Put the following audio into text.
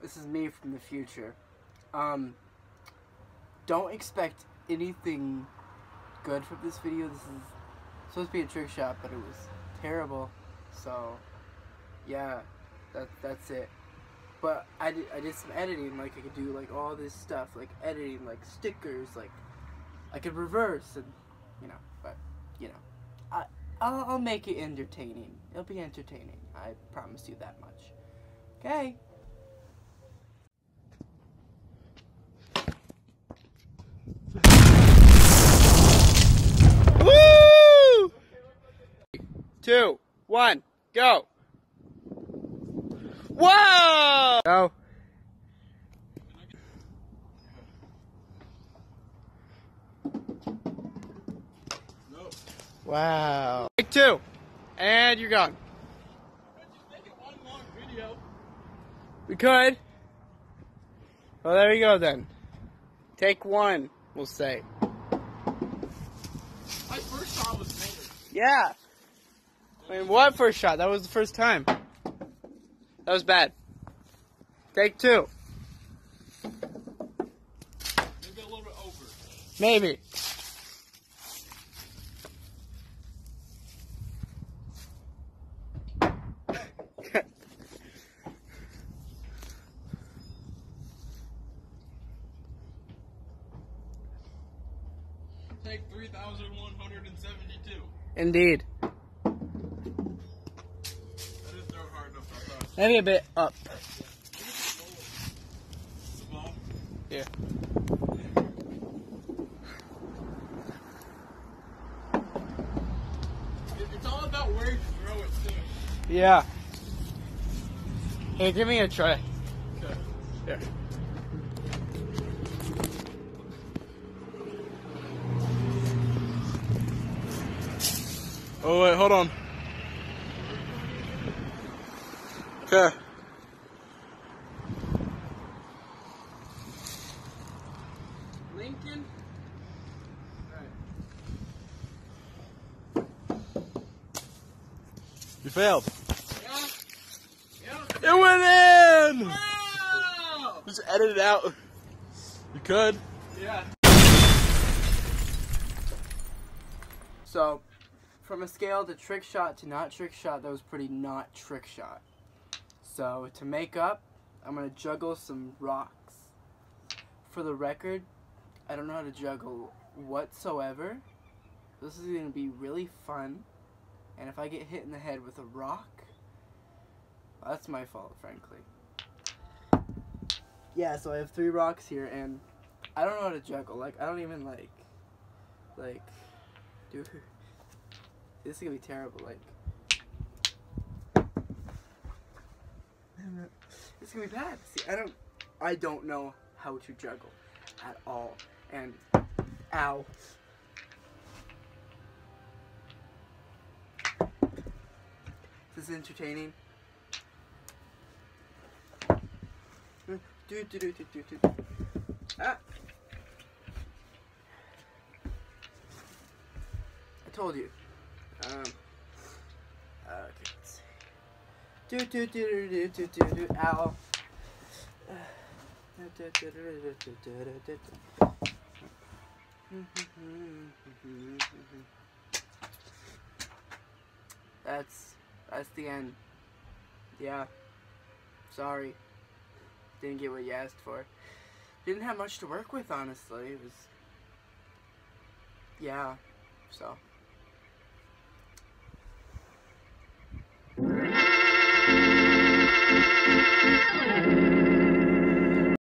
this is me from the future. Um, don't expect anything good from this video. This is supposed to be a trick shot, but it was terrible. So, yeah, that that's it. But I did, I did some editing, like I could do like all this stuff, like editing, like stickers, like I could reverse and you know, but you know, I I'll, I'll make it entertaining. It'll be entertaining. I promise you that much. Okay. Two, one, go. Whoa! Go. Wow. Take two. And you're gone. We could. Well, there you go then. Take one, we'll say. My first shot was better. Yeah. I mean, what first shot? That was the first time. That was bad. Take two. Maybe a little bit over. Maybe. Take 3,172. Indeed. Maybe a bit up. Yeah. It's all about where you throw it, too. Yeah. Hey, give me a try. Okay. Here. Oh, wait, hold on. Okay. Lincoln. You failed. Yeah. It went in! Wow. Just edit it out. You could. Yeah. So, from a scale to trick shot to not trick shot, that was pretty not trick shot. So, to make up, I'm going to juggle some rocks. For the record, I don't know how to juggle whatsoever. This is going to be really fun. And if I get hit in the head with a rock, that's my fault, frankly. Yeah, so I have three rocks here, and I don't know how to juggle. Like, I don't even, like, like, dude, this is gonna be terrible. Like, it's gonna be bad. See, I don't, I don't know how to juggle at all. And, ow. This is entertaining. Do do do do do do. Ah. I told you. Um. Okay. Do do do do do do do do. Ow. That's that's the end. Yeah. Sorry. Didn't get what you asked for. Didn't have much to work with, honestly. It was. Yeah. So.